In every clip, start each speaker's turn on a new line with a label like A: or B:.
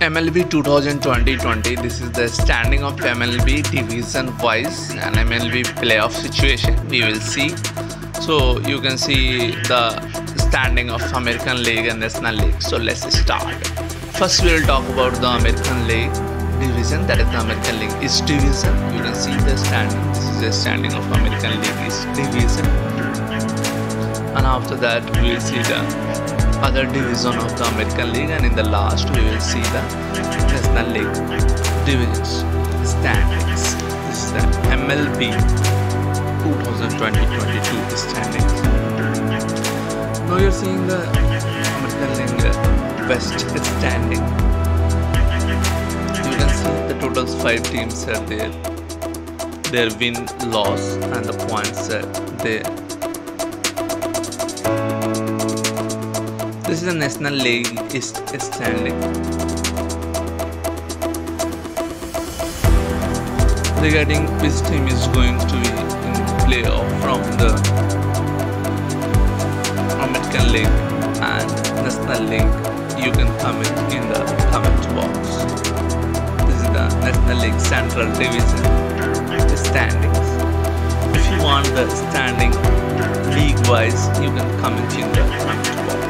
A: MLB 2020-20 this is the standing of MLB division wise and MLB playoff situation. We will see. So you can see the standing of American League and National League. So let's start. First we will talk about the American League division that is the American League East division. You can see the standing. This is the standing of American League East division. And after that we will see the other division of the American League and in the last we will see the National League divisions standings. This is the MLB 2020-22 standings. Now you're seeing the American League West standing. You can see the totals five teams are there. Their win, loss, and the points are there. This is the National League East standing. Regarding which team is going to be in playoff from the American League and National League, you can comment in the comment box. This is the National League Central Division standings. If you want the standing league-wise, you can comment in the comment box.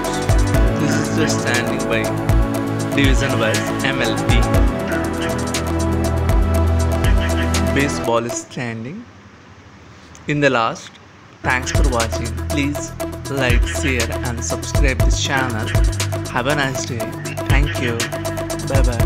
A: Standing by division wise MLB. Baseball is standing. In the last, thanks for watching. Please like, share, and subscribe this channel. Have a nice day. Thank you. Bye bye.